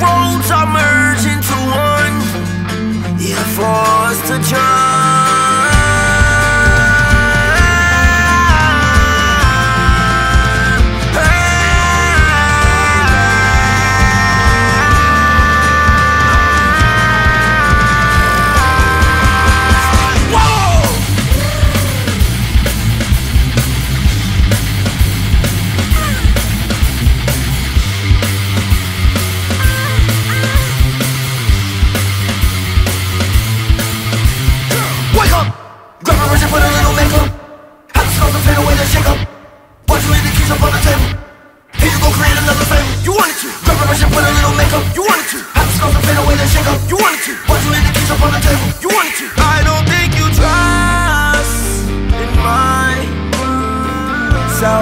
Worlds are merging to one. Yeah, forced to join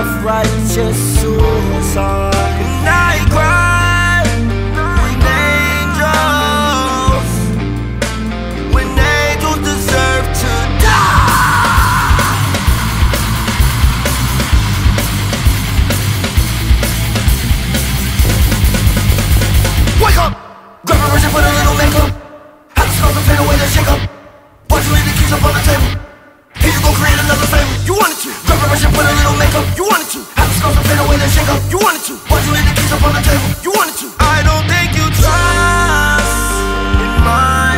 self-righteous suicide put a little makeup You wanted to. Have the scars and fade away, then shake up. You wanted to. Watch you leave the keys up on the table. You wanted to. I don't think you trust in my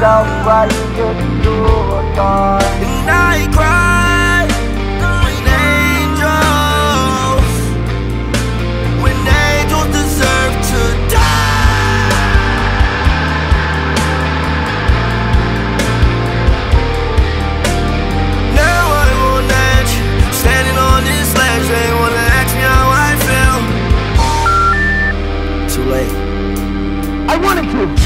Self-righteous suicide And I wanted to.